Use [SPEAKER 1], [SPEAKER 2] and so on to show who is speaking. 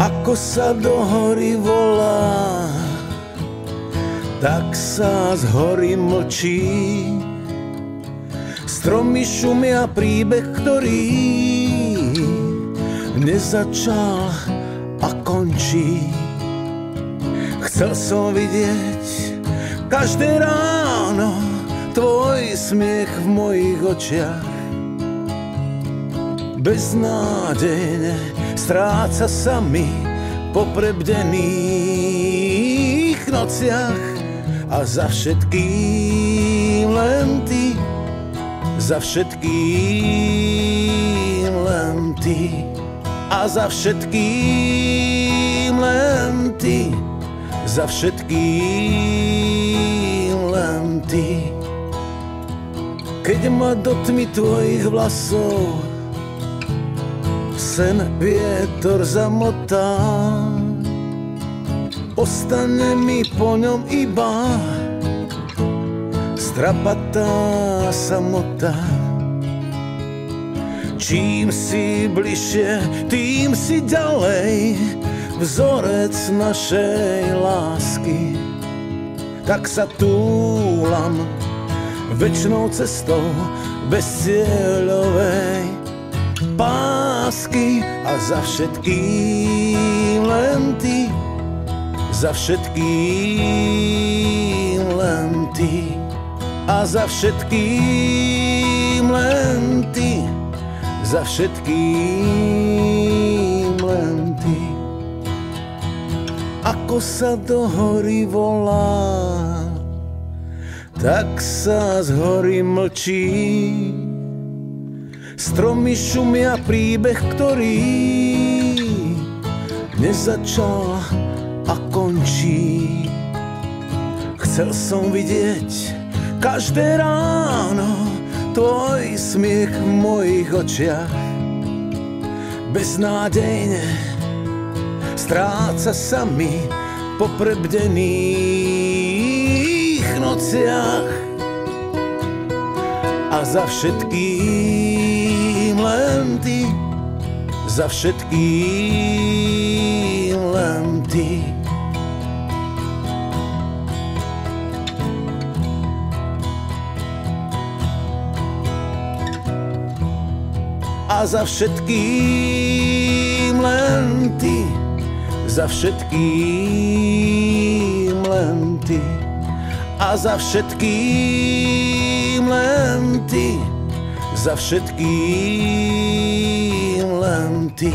[SPEAKER 1] ako sa do hory volá, tak sa z hory mlčí. Stromy šumia príbeh, ktorý nezačal a končí. Chcel som vidieť každé ráno tvoj smiech v mojich očiach. Beznádejne stráca sa mi po prebdených nociach a za všetkým len ty, za všetkým len ty a za všetkým len ty, za všetkým len ty. Keď ma do tmy tvojich vlasov sen vietor zamotá, ostane mi po ňom iba strapatá samota. Čím si bližšie, tým si ďalej vzorec našej lásky. Tak sa túlam večnou cestou bez cieľovej pásky a za všetkým len ty, za všetkým len ty a za všetkým len ty za všetkým len ty. Ako sa do hory volá, tak sa z hory mlčí. Stromy šumia príbeh, ktorý nezačal a končí. Chcel som vidieť každé ráno tvoj smiech v mojich očiach beznádejne stráca sa mi po prebdených nociach a za všetkým len ty, za všetkým len ty. a za všetkým len ty, za všetkým len ty a za všetkým len ty, za všetkým len ty.